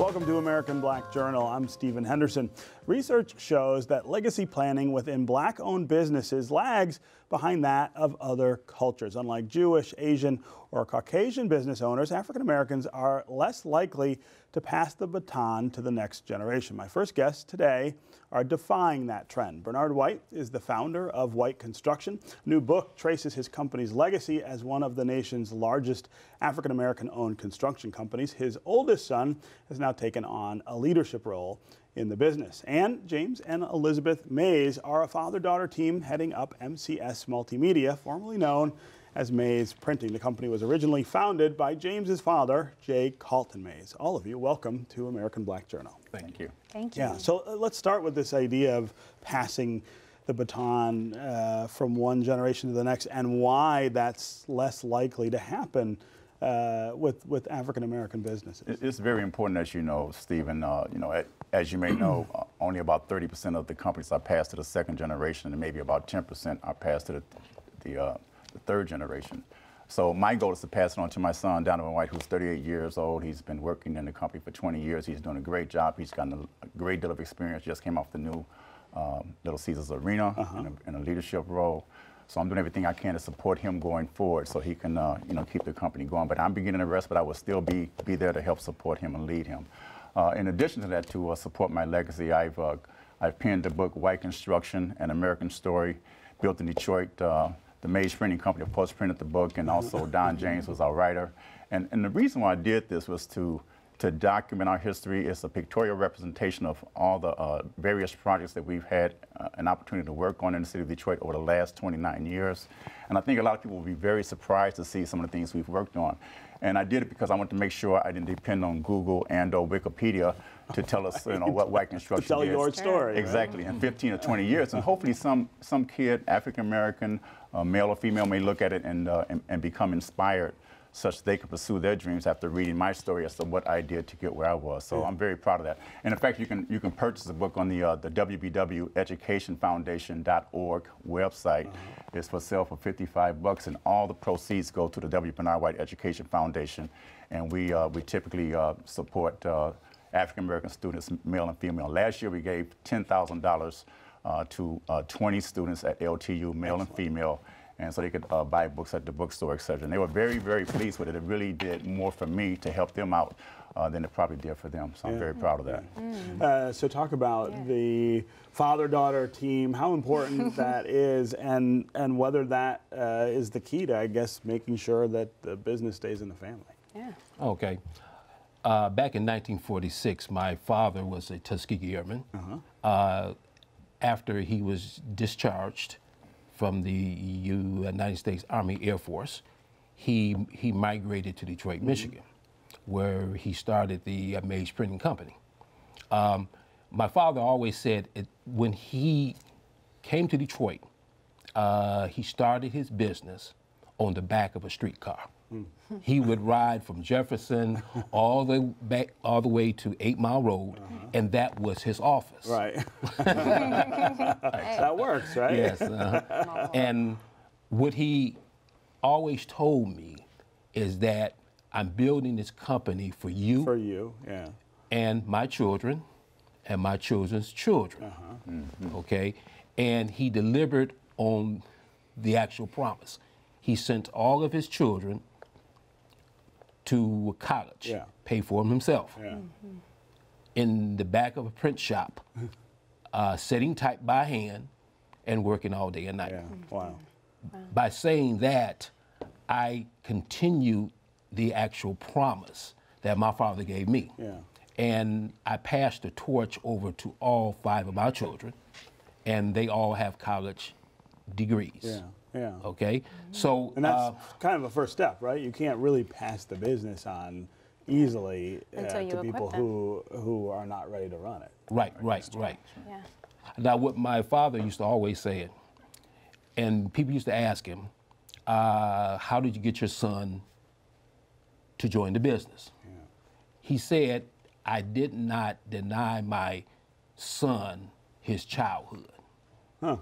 Welcome to American Black Journal. I'm Stephen Henderson. Research shows that legacy planning within black owned businesses lags behind that of other cultures. Unlike Jewish, Asian, or Caucasian business owners, African Americans are less likely to pass the baton to the next generation. My first guests today are defying that trend. Bernard White is the founder of White Construction. A new book traces his company's legacy as one of the nation's largest African American owned construction companies. His oldest son has now taken on a leadership role in the business. And James and Elizabeth Mays are a father-daughter team heading up MCS Multimedia, formerly known as Mays Printing. The company was originally founded by James's father, Jay Carlton Mays. All of you, welcome to American Black Journal. Thank you. Thank you. Yeah, so uh, let's start with this idea of passing the baton uh, from one generation to the next and why that's less likely to happen uh, with, with African American businesses. It's very important, as you know, Stephen. Uh, you know, as you may know, uh, only about 30% of the companies are passed to the second generation, and maybe about 10% are passed to the, the, uh, the, third generation. So my goal is to pass it on to my son, Donovan White, who's 38 years old. He's been working in the company for 20 years. He's doing a great job. He's gotten a, great deal of experience. Just came off the new um, Little Caesars Arena -huh. in, a, in a leadership role. So I'm doing everything I can to support him going forward so he can, uh, you know, keep the company going. But I'm beginning to rest, but I will still be, be there to help support him and lead him. Uh, in addition to that, to uh, support my legacy, I've, uh, I've penned the book White Construction, An American Story, built in Detroit. The Mays Printing Company, of course, printed the book, and also Don James was our writer. And, and the reason why I did this was to to document our history. It's a pictorial representation of all the uh, various projects that we've had uh, an opportunity to work on in the city of Detroit over the last 29 years. And I think a lot of people will be very surprised to see some of the things we've worked on. And I did it because I wanted to make sure I didn't depend on Google and or Wikipedia to tell us, you know, what white construction to tell is. your story. Exactly, right? in 15 or 20 years. And hopefully some, some kid, African American, uh, male or female, may look at it and, uh, and, and become inspired such they could pursue their dreams after reading my story as to what I did to get where I was. So yeah. I'm very proud of that. And in fact, you can you can purchase the book on the uh, the www.educationfoundation.org website. Uh -huh. It's for sale for 55 bucks, and all the proceeds go to the W. Bernard White Education Foundation. And we uh, we typically uh, support uh, African American students, male and female. Last year, we gave ten thousand dollars uh, to 20 students at LTU, male Excellent. and female and so they could uh, buy books at the bookstore, et cetera. And they were very, very pleased with it. It really did more for me to help them out uh, than it probably did for them. So yeah. I'm very proud of that. Mm. Uh, so talk about yeah. the father-daughter team, how important that is, and and whether that uh, is the key to, I guess, making sure that the business stays in the family. Yeah. Okay. Uh, back in 1946, my father was a Tuskegee Airman. -huh. after he was discharged, from the United States Army Air Force, he, he migrated to Detroit, mm -hmm. Michigan, where he started the uh, Mays Printing Company. Um, my father always said it, when he came to Detroit, uh, he started his business on the back of a streetcar. He would ride from Jefferson all the back all the way to Eight Mile Road, uh -huh. and that was his office. Right. that works, right? Yes. Uh -huh. and what he always told me is that I'm building this company for you. For you, yeah. And my children, and my children's children. Uh -huh. mm -hmm. Okay, and he delivered on the actual promise. He sent all of his children to college, yeah. pay for them himself. Yeah. Mm -hmm. In the back of a print shop, uh, setting type by hand and working all day and night. Yeah. Wow. By saying that, I continue the actual promise that my father gave me. Yeah. And I passed the torch over to all five of my children, and they all have college degrees. Yeah. Yeah. Okay. So and that's uh, kind of a first step, right? You can't really pass the business on easily uh, to people who who are not ready to run it. Right. Right. Right. Yeah. Now, what my father used to always say, it, and people used to ask him, uh, "How did you get your son to join the business?" Yeah. He said, "I did not deny my son his childhood." Huh.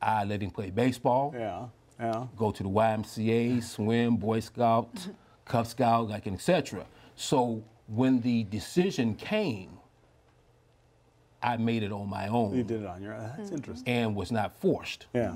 I let him play baseball. Yeah, yeah. Go to the YMCA, swim, Boy Scout, Cub Scout, like and etc. So when the decision came, I made it on my own. You did it on your own. That's interesting. And was not forced. Yeah.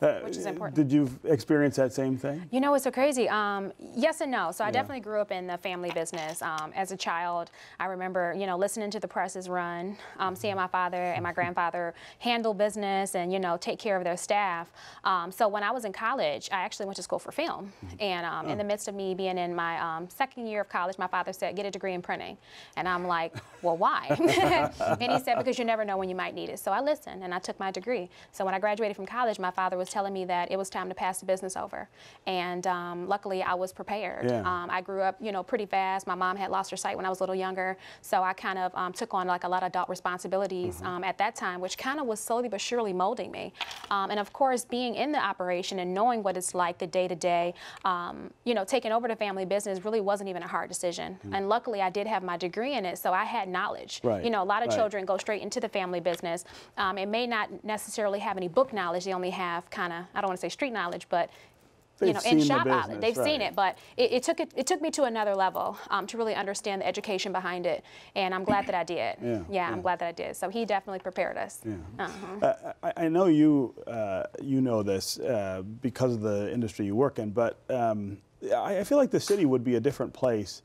Uh, Which is important. Did you experience that same thing? You know, it's so crazy. Um, yes and no. So I definitely grew up in the family business. Um, as a child, I remember, you know, listening to the presses run, um, seeing my father and my grandfather handle business and, you know, take care of their staff. Um, so when I was in college, I actually went to school for film. And um, in the midst of me being in my um, second year of college, my father said, get a degree in printing. And I'm like, well, why? and he said, because you never know when you might need it. So I listened and I took my degree. So when I graduated from college, my father was telling me that it was time to pass the business over. And um, luckily, I was prepared. Yeah. Um, I grew up, you know, pretty fast. My mom had lost her sight when I was a little younger, so I kind of um, took on like a lot of adult responsibilities um, at that time, which kind of was slowly but surely molding me. Um, and of course, being in the operation and knowing what it's like the day to day, um, you know, taking over the family business really wasn't even a hard decision. And luckily, I did have my degree in it, so I had knowledge. Right, You know, a lot of right. children go straight into the family business. Um, and may not necessarily have any book knowledge. They only have kind of, I don't want to say street knowledge, but you They've know, seen in the shop business, outlet, they've seen it. But it, it took it, it took me to another level um, to really understand the education behind it, and I'm glad that I did. Yeah, yeah. I'm glad that I did. So he definitely prepared us. Uh-huh. Uh, I, I know you uh, you know this uh, because of the industry you work in, but um, I, I feel like the city would be a different place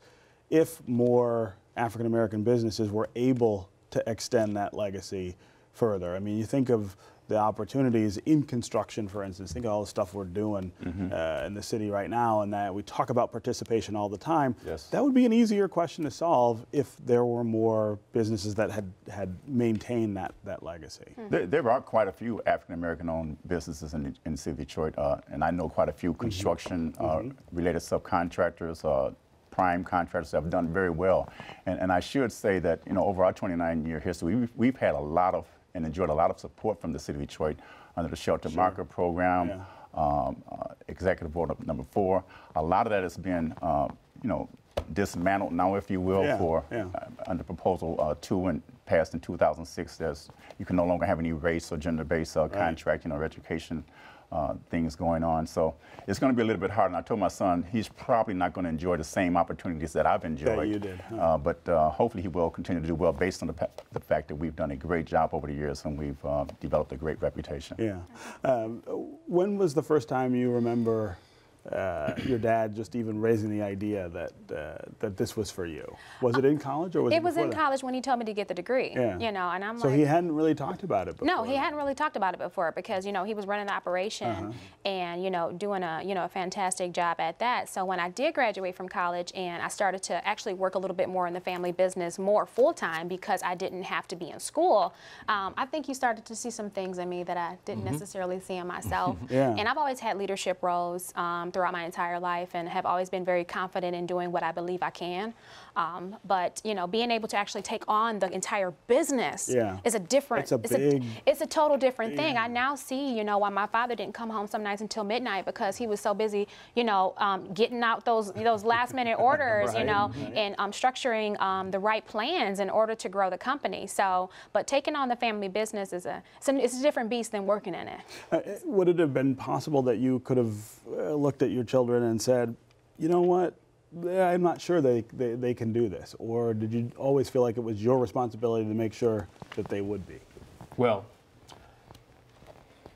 if more African American businesses were able to extend that legacy further. I mean, you think of the opportunities in construction, for instance. Think of all the stuff we're doing Mm-hmm. uh, in the city right now, and that we talk about participation all the time. Yes. That would be an easier question to solve if there were more businesses that had had maintained that that legacy. There, there are quite a few African American owned businesses in, in the city of Detroit, uh, and I know quite a few construction uh, related subcontractors, uh, prime contractors have done very well. And, and I should say that, you know, over our 29 year history, we've, we've had a lot of and enjoyed a lot of support from the city of Detroit under the Sheltered Market Program, Yeah. um, uh, Executive Order number four. A lot of that has been, uh, you know, dismantled now, if you will, Yeah, for yeah. uh, under proposal uh, two and passed in 2006. There's you can no longer have any race or gender-based uh, contracting or education uh, things going on. So it's going to be a little bit hard. And I told my son he's probably not going to enjoy the same opportunities that I've enjoyed. you did, huh? Uh, but uh, hopefully he will continue to do well based on the, the fact that we've done a great job over the years and we've uh, developed a great reputation. Yeah. Um, when was the first time you remember uh, your dad just even raising the idea that uh, that this was for you? Was it in college or was it? It was in that? college when he told me to get the degree. Yeah. You know, and I'm So like, he hadn't really talked about it before. No, he hadn't really talked about it before because you know he was running the operation Uh-huh. and you know doing a you know a fantastic job at that. So when I did graduate from college and I started to actually work a little bit more in the family business more full time because I didn't have to be in school, um, I think he started to see some things in me that I didn't necessarily see in myself. Yeah. And I've always had leadership roles um, throughout my entire life and have always been very confident in doing what I believe I can. Um, but you know, being able to actually take on the entire business Yeah. is a different. It's a big- It's a total different thing. I now see, you know, why my father didn't come home some nights until midnight because he was so busy, you know, um, getting out those those last minute orders, you know, right. and um, structuring um, the right plans in order to grow the company. So, but taking on the family business is a it's a, it's a different beast than working in it. Uh, would it have been possible that you could have uh, looked at your children and said, you know what? Eh, I'm not sure they, they, they can do this. Or did you always feel like it was your responsibility to make sure that they would be? Well,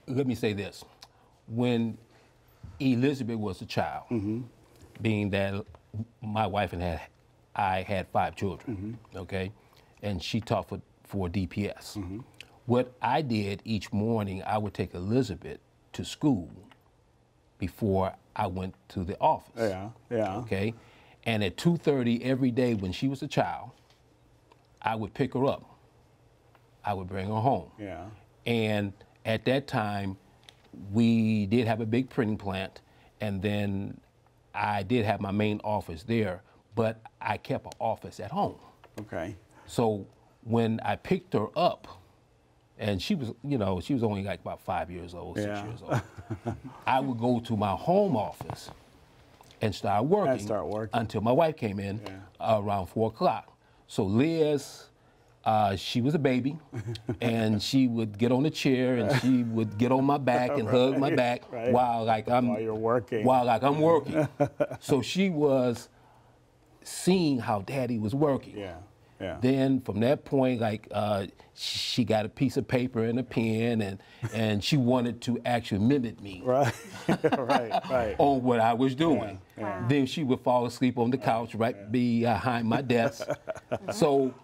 let me say this. When Elizabeth was a child, mm-hmm. being that my wife and had, I had five children, mm-hmm. okay, and she taught for, for DPS. Mm-hmm. What I did each morning, I would take Elizabeth to school before I went to the office. Yeah, yeah. Okay, and at 2:30 every day when she was a child, I would pick her up. I would bring her home. Yeah. And at that time, we did have a big printing plant, and then I did have my main office there, but I kept an office at home. Okay. So when I picked her up, and she was, you know, she was only like about five years old, six Yeah. years old, I would go to my home office and start working, start working. until my wife came in around four o'clock. So Liz, uh, she was a baby, and she would get on the chair and she would get on my back and hug my back right. while like I'm While you're working. While like I'm working. so she was seeing how daddy was working. Yeah. Yeah. Then from that point, like uh, she got a piece of paper and a pen, and and she wanted to actually mimic me Right. right. Right. on what I was doing. Wow. Then she would fall asleep on the couch right behind my desk. so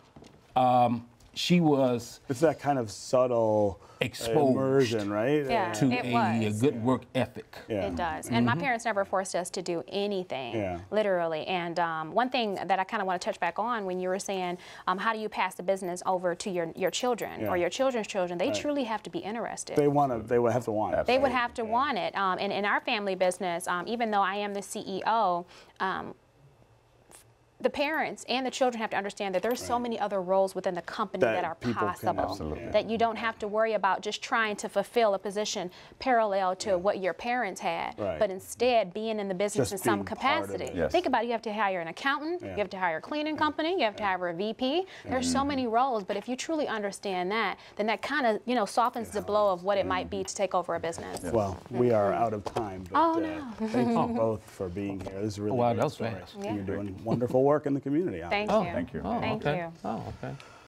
um, she was It's that kind of subtle Exposed immersion, right? Yeah. to It a, a good work ethic. Yeah. It does. And my parents never forced us to do anything, Yeah. literally. And um, one thing that I kind of want to touch back on when you were saying, um, how do you pass the business over to your, your children Yeah. or your children's children? They truly have to be interested. They want to. They would have to want it. They would have to want it. Um, and in our family business, um, even though I am the CEO, um, the parents and the children have to understand that there's so many other roles within the company That that, are people can- possible. That you don't have to worry about just trying to fulfill a position parallel to what your parents had, Right. but instead being in the business Just in some being part of capacity. Yes. Think about it, you have to hire an accountant, Yeah. you have to hire a cleaning company, you have to hire a VP. There's so many roles, but if you truly understand that, then that kind of you know softens the blow of what it might be to take over a business. Well, we are out of time. But, Oh, uh, thank you both for being here. This is really Oh, wow, great that was story. fast. You're doing wonderful work in the community. Thank obviously. you. Thank you. Oh, Thank okay. you. Oh, okay. Oh,